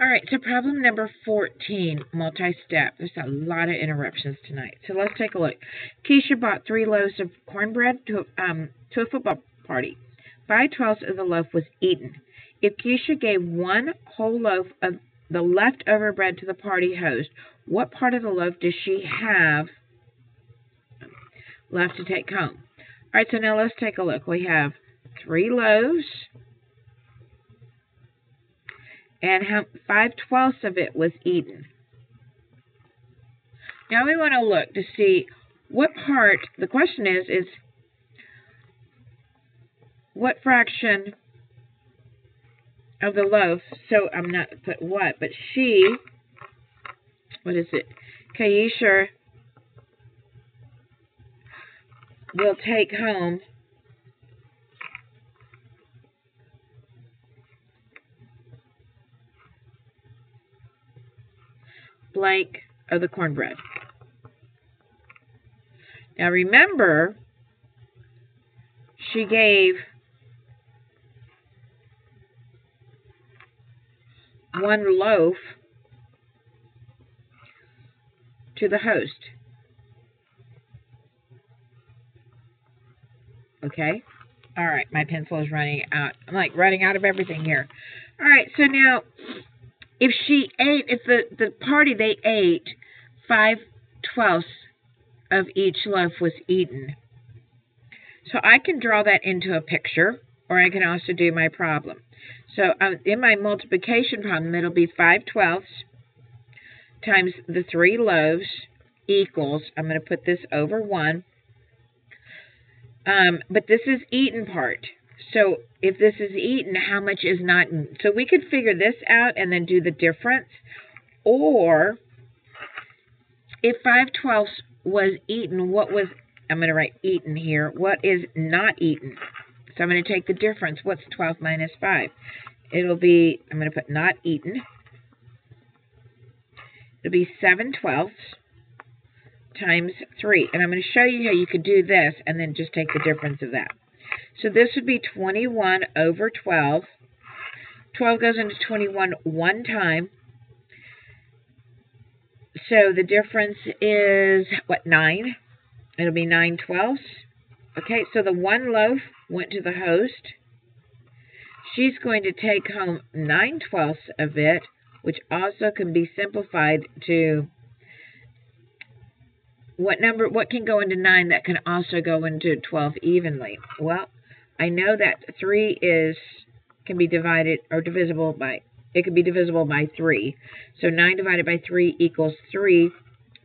All right, so problem number 14, multi-step. There's a lot of interruptions tonight. So let's take a look. Keisha bought three loaves of cornbread to, um, to a football party. Five twelfths of the loaf was eaten. If Keisha gave one whole loaf of the leftover bread to the party host, what part of the loaf does she have left to take home? All right, so now let's take a look. We have three loaves and how, five twelfths of it was eaten. Now we want to look to see what part, the question is, is what fraction of the loaf, so I'm not put what, but she, what is it, Keisha will take home blank of the cornbread. Now remember, she gave one loaf to the host. Okay? All right, my pencil is running out. I'm like running out of everything here. All right, so now if she ate, if the, the party they ate, five twelfths of each loaf was eaten. So I can draw that into a picture, or I can also do my problem. So um, in my multiplication problem, it'll be 5 twelfths times the three loaves equals, I'm going to put this over 1. Um, but this is eaten part. So if this is eaten, how much is not eaten? So we could figure this out and then do the difference. Or if 5 twelfths was eaten, what was, I'm going to write eaten here, what is not eaten? So I'm going to take the difference. What's 12 minus 5? It'll be, I'm going to put not eaten. It'll be 7 twelfths times 3. And I'm going to show you how you could do this and then just take the difference of that. So this would be 21 over 12. 12 goes into 21 one time. So the difference is, what, 9? It'll be 9 twelfths. Okay, so the one loaf went to the host. She's going to take home 9 twelfths of it, which also can be simplified to what number, what can go into 9 that can also go into 12 evenly? Well, I know that 3 is can be divided or divisible by it can be divisible by 3. So 9 divided by 3 equals 3.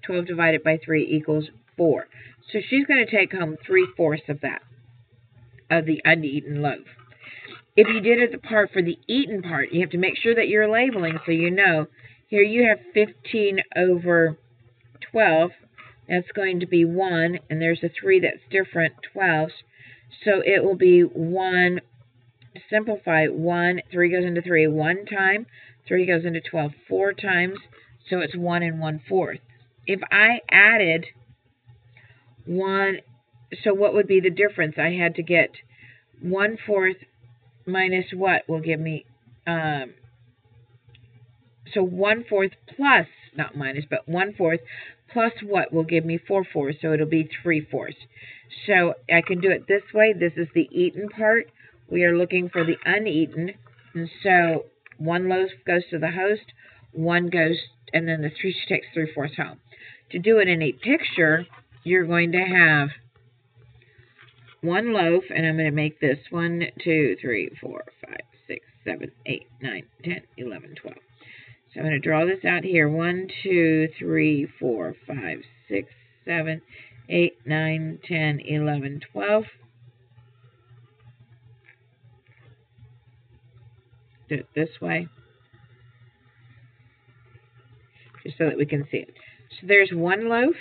12 divided by 3 equals 4. So she's going to take home 3 fourths of that, of the uneaten loaf. If you did it the part for the eaten part, you have to make sure that you're labeling so you know. Here you have 15 over 12. That's going to be 1, and there's a 3 that's different, 12. So it will be 1, simplify 1, 3 goes into 3 one time, 3 goes into 12 four times, so it's 1 and 1 fourth. If I added 1, so what would be the difference? I had to get 1 fourth minus what will give me, um, so 1 fourth plus, not minus, but 1 fourth plus what will give me 4 fourths, so it'll be 3 fourths. So I can do it this way. This is the eaten part. We are looking for the uneaten. And so one loaf goes to the host, one goes, and then the three she takes three fourths home. To do it in a picture, you're going to have one loaf, and I'm going to make this 1, 2, 3, 4, 5, 6, 7, 8, 9, 10, 11, 12. So I'm going to draw this out here. 1, 2, 3, 4, 5, 6, 7, 8, 9, 10, 11, 12. Do it this way. Just so that we can see it. So there's one loaf.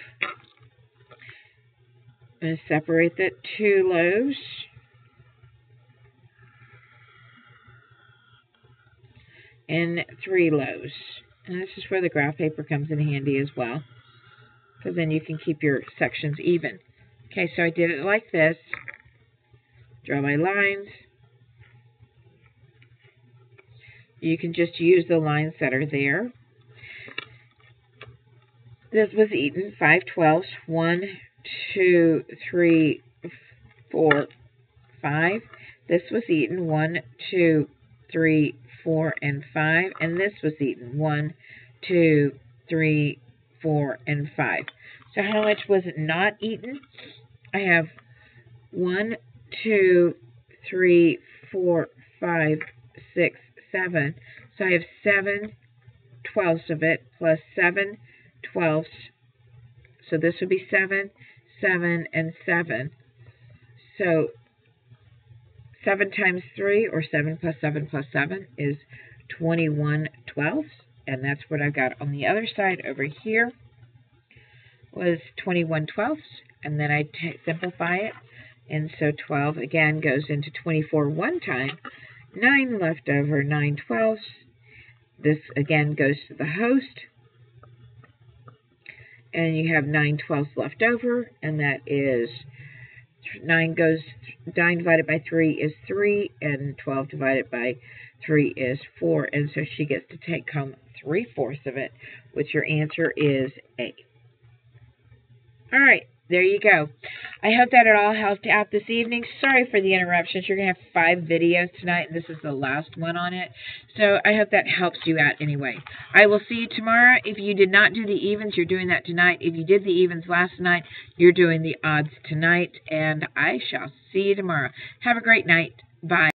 I'm going to separate the two loaves. And three lows. And this is where the graph paper comes in handy as well because then you can keep your sections even. Okay, so I did it like this. Draw my lines. you can just use the lines that are there. This was eaten, five five twelves, one, two, three, four, five. This was eaten, one, two, three, four, and five. And this was eaten, one, two, three, four, and five. So how much was it not eaten? I have one, two, three, four, five, six, seven. So I have seven twelfths of it plus seven twelfths. So this would be seven, seven, and seven. So 7 times 3, or 7 plus 7 plus 7, is 21 twelfths. And that's what I got on the other side over here was 21 twelfths. And then I simplify it. And so 12 again goes into 24 one time. 9 left over, 9 twelfths. This again goes to the host. And you have 9 twelfths left over. And that is 9 goes, 9 divided by 3 is 3, and 12 divided by 3 is 4. And so she gets to take home 3 fourths of it, which your answer is A. All right there you go. I hope that it all helped out this evening. Sorry for the interruptions. You're going to have five videos tonight, and this is the last one on it. So I hope that helps you out anyway. I will see you tomorrow. If you did not do the evens, you're doing that tonight. If you did the evens last night, you're doing the odds tonight. And I shall see you tomorrow. Have a great night. Bye.